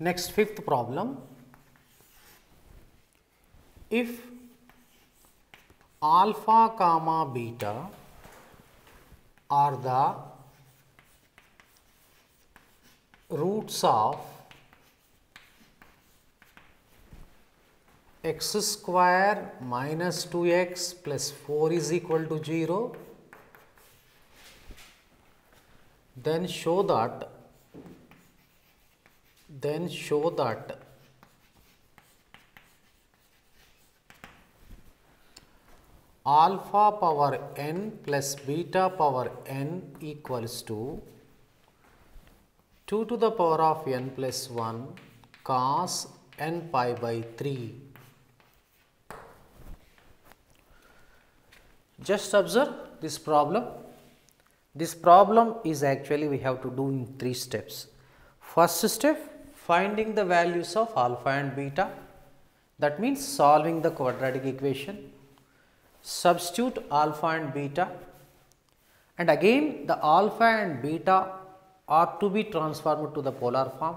Next fifth problem. If alpha comma beta are the roots of x square minus 2x plus 4 is equal to 0, then show that then show that alpha power n plus beta power n equals to 2 to the power of n plus 1 cos n pi by 3. Just observe this problem. This problem is actually we have to do in three steps. First step finding the values of alpha and beta that means solving the quadratic equation. Substitute alpha and beta and again the alpha and beta are to be transformed to the polar form.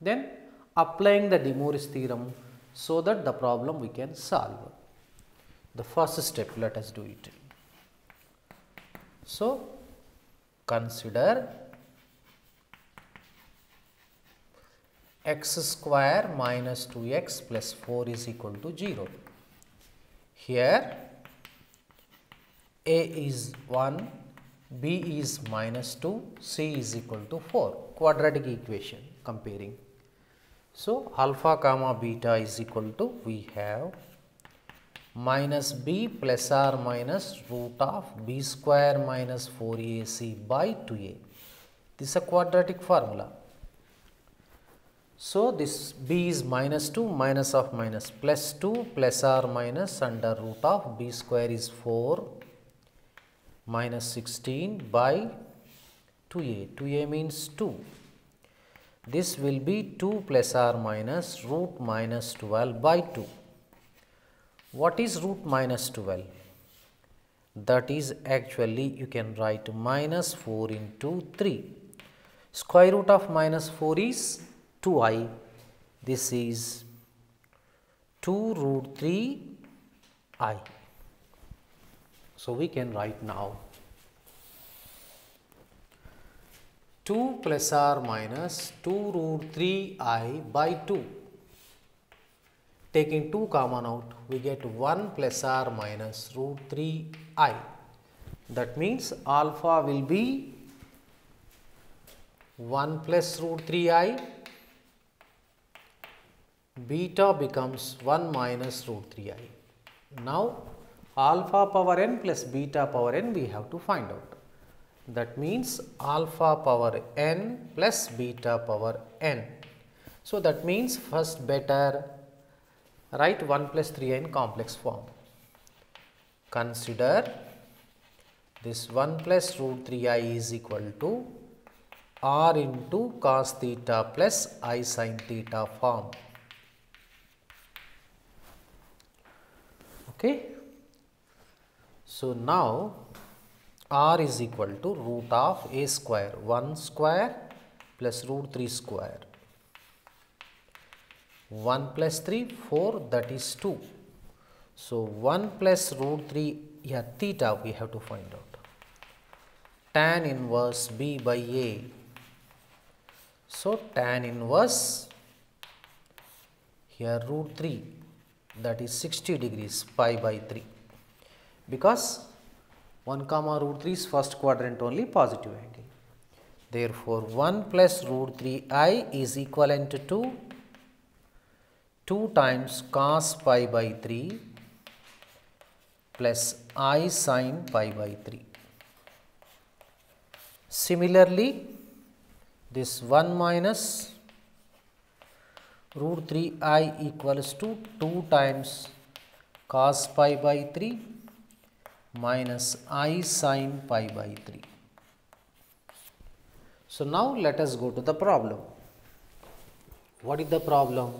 Then applying the De Moivre's theorem so that the problem we can solve. The first step let us do it. So, consider x square minus 2x plus 4 is equal to 0. Here a is 1, b is minus 2, c is equal to 4 quadratic equation comparing. So, alpha comma beta is equal to we have minus b plus or minus root of b square minus 4ac by 2a. This is a quadratic formula. So, this b is minus 2 minus of minus plus 2 plus or minus under root of b square is 4 minus 16 by 2a. 2a means 2. This will be 2 plus or minus root minus 12 by 2. What is root minus 12? That is actually you can write minus 4 into 3. Square root of minus 4 is 2i. This is 2 root 3 i. So, we can write now 2 plus or minus 2 root 3 i by 2 taking 2 common out we get 1 plus or minus root 3 i that means alpha will be 1 plus root 3 i beta becomes 1 minus root 3 i now alpha power n plus beta power n we have to find out that means alpha power n plus beta power n so that means first better write 1 plus 3i in complex form. Consider this 1 plus root 3i is equal to r into cos theta plus i sin theta form. Okay. So, now r is equal to root of a square 1 square plus root 3 square 1 plus 3 4 that is 2. So, 1 plus root 3 yeah theta we have to find out tan inverse b by a. So, tan inverse here root 3 that is 60 degrees pi by 3 because 1 comma root 3 is first quadrant only positive angle. Therefore, 1 plus root 3 i is equivalent to 2 times cos pi by 3 plus i sin pi by 3. Similarly, this 1 minus root 3 i equals to 2 times cos pi by 3 minus i sin pi by 3. So, now let us go to the problem. What is the problem?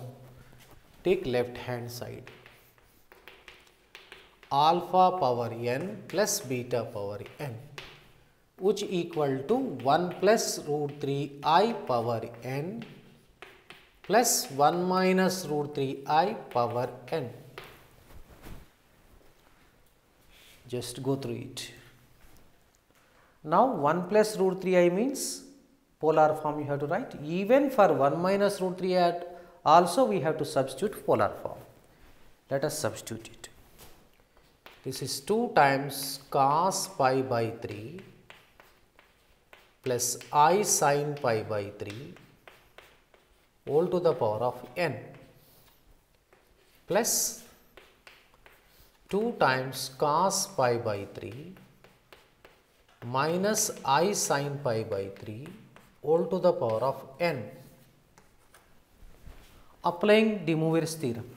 Take left hand side. Alpha power n plus beta power n which equal to 1 plus root 3 i power n plus 1 minus root 3i power n. Just go through it. Now 1 plus root 3i means polar form you have to write. Even for 1 minus root 3i also we have to substitute polar form. Let us substitute it. This is 2 times cos pi by 3 plus i sin pi by 3 all to the power of n plus 2 times cos pi by 3 minus i sin pi by 3 all to the power of n. Applying De Moivre's theorem,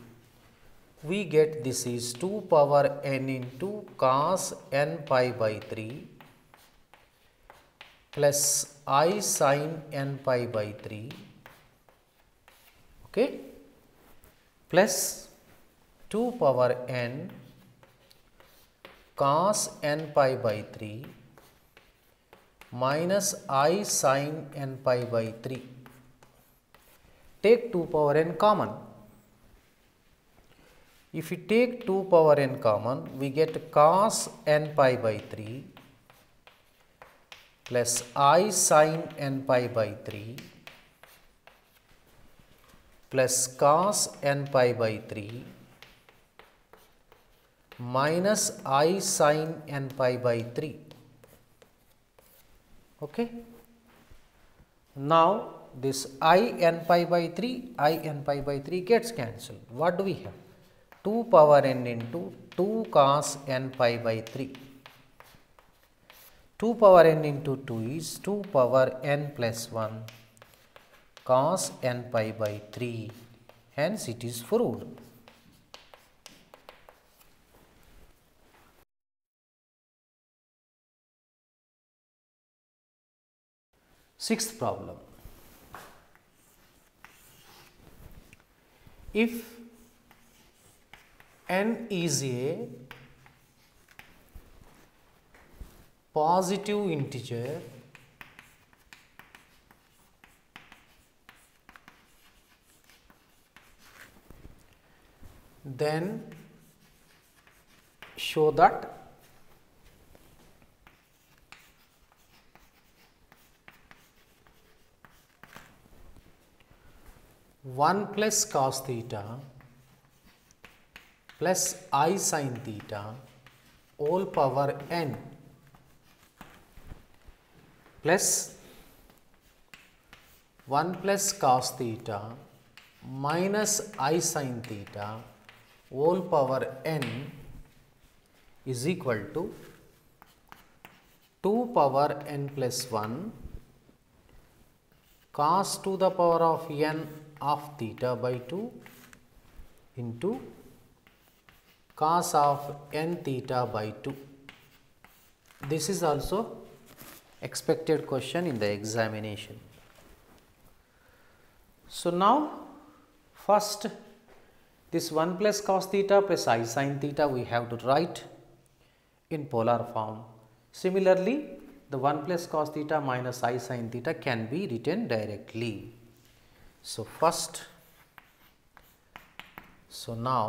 we get this is 2 power n into cos n pi by 3 plus i sin n pi by 3 okay plus 2 power n cos n pi by 3 minus i sin n pi by 3. Take 2 power n common. If we take 2 power n common, we get cos n pi by 3 plus i sin n pi by 3 plus cos n pi by 3 minus i sin n pi by 3. Okay. Now, this i n pi by 3, i n pi by 3 gets cancelled. What do we have? 2 power n into 2 cos n pi by 3. 2 power n into 2 is 2 power n plus 1 cos n pi by 3. Hence, it is proved. Sixth problem. If n is a positive integer then show that one plus cos theta plus i sin theta all power n plus 1 plus cos theta minus i sin theta whole power n is equal to 2 power n plus 1 cos to the power of n of theta by 2 into cos of n theta by 2. This is also expected question in the examination. So, now first this 1 plus cos theta plus i sin theta we have to write in polar form. Similarly, the 1 plus cos theta minus i sin theta can be written directly. So, first, so now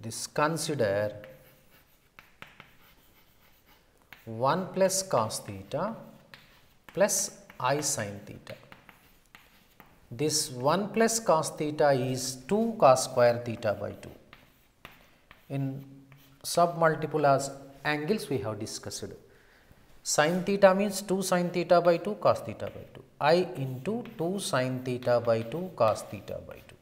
this consider 1 plus cos theta plus i sin theta. This 1 plus cos theta is 2 cos square theta by 2. In submultiple as angles we have discussed. Sin theta means 2 sin theta by 2 cos theta by 2. i into 2 sin theta by 2 cos theta by 2.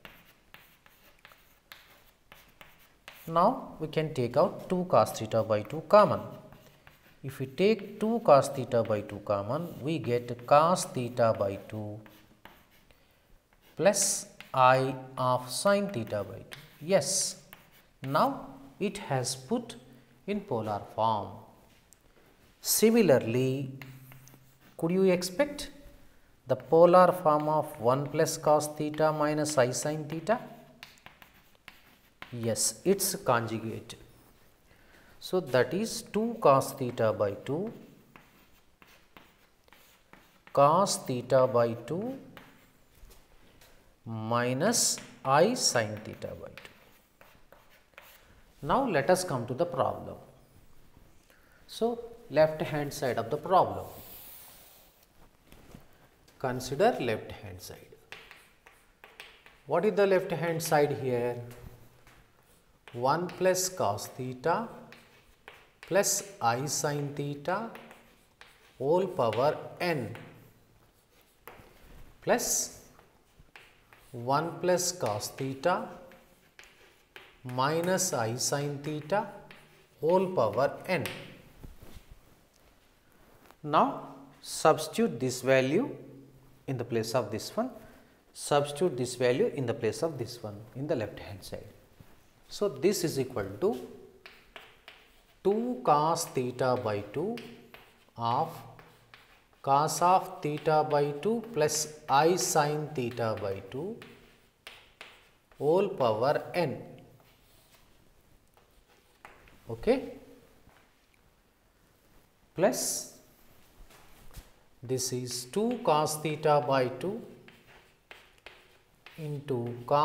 Now, we can take out 2 cos theta by 2 common. If we take 2 cos theta by 2 common, we get cos theta by 2 plus i of sin theta by 2. Yes, now it has put in polar form. Similarly, could you expect the polar form of 1 plus cos theta minus i sin theta? Yes, its conjugate. So, that is 2 cos theta by 2 cos theta by 2 minus i sin theta by 2. Now, let us come to the problem. So, left hand side of the problem. Consider left hand side. What is the left hand side here? 1 plus cos theta plus i sin theta whole power n plus 1 plus cos theta minus i sin theta whole power n. Now, substitute this value in the place of this one, substitute this value in the place of this one in the left hand side. So, this is equal to 2 cos theta by 2 of cos of theta by 2 plus i sin theta by 2 whole power n. Okay. Plus this is 2 cos theta by 2 into cos